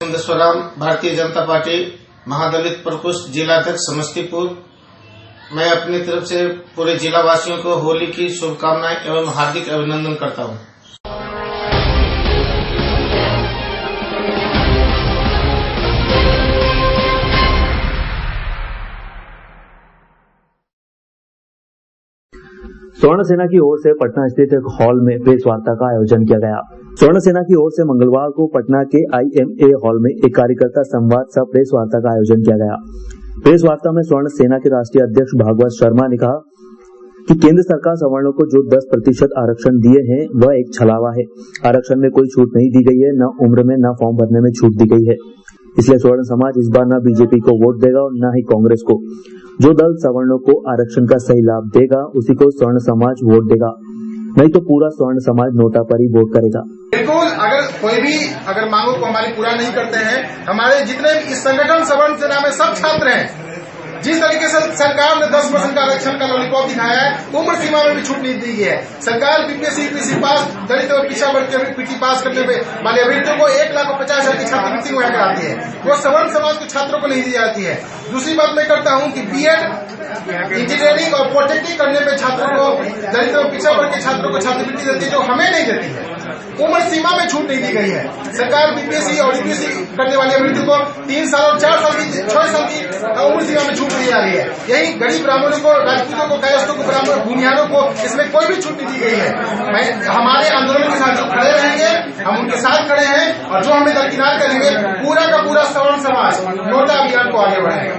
स्वराम Bharatiya Janata party, महादलित प्रकोष्ठ, जिलाध्यक्ष, समस्तीपुर। मैं अपनी तरफ़ से पूरे जिला वासियों को होली की शुभकामनाएँ एवं हार्दिक अभिनंदन करता हूँ। स्वर्ण सेना की ओर से पटना स्थित एक हॉल में प्रेस वार्ता का आयोजन किया गया। स्वर्ण सेना की ओर से मंगलवार को पटना के आईएमए हॉल में एक कार्यकर्ता संवाद सह प्रेस वार्ता का आयोजन किया गया। प्रेस वार्ता में स्वर्ण सेना के राष्ट्रीय अध्यक्ष भागवत शर्मा ने कहा कि केंद्र सरकार सवर्णों को जो 10 प्रतिशत आरक्षण दिए हैं, वह एक छलावा है। आरक्षण में कोई छूट नहीं दी गई है, न उम्र में, न फॉर्म भरने में छूट दी गई है। इसलिए स्वर्ण समाज इस बार न बीजेपी को वोट देगा और न ही कांग्रेस को। जो दल सवर्णों को आरक्षण का सही लाभ देगा, उसी को स्वर्ण समाज वोट देगा। नहीं तो पूरा स्वर्ण समाज नोटा पर ही वोट करेगा। बिल्कुल अगर कोई भी, अगर मांगों को हमारी पूरा नहीं करते हैं, हमारे जितने इस संगठन सवर्ण सेना में सब छात्र हैं, जिस तरीके से सरकार ने 10 परसेंट का आरक्षण का लॉलीपॉप दिखाया है, उम्र सीमा में भी छूट नहीं दी है। सरकार बीपीएससी पास दलित और पिछड़ा वर्ग के पीटी पास करने वाले अभ्यर्थियों को एक लाख पचास हज़ार की छात्रवृत्ति मुहैया कराती है वो सवर्ण समाज के छात्रों को नहीं दी जाती है। दूसरी बात मैं करता हूँ कि बीएड इंजीनियरिंग और पॉलिटेक्निक करने में छात्रों को, दलित और पिछड़ा वर्ग के छात्रों को छात्रवृत्ति देती है जो हमें नहीं देती है। उम्र सीमा में छूट नहीं दी गई है। सरकार बीपीएससी और यूपीएससी करने वाले अभ्यर्थियों को तीन साल और चार साल की, छह साल की उम्र सीमा में छूट दी जा रही है। यही गरीब ब्राह्मणों को, राजपूतों को, कायस्थों को, ब्राह्मण भूमिहारों को इसमें कोई भी छूट नहीं दी गई है। हमारे आंदोलन के साथ खड़े रहेंगे, हम उनके साथ और जो हमें दरकिनार करेंगे, पूरा का पूरा सवर्ण समाज, नोटा अभियान को आगे बढ़ाएगा।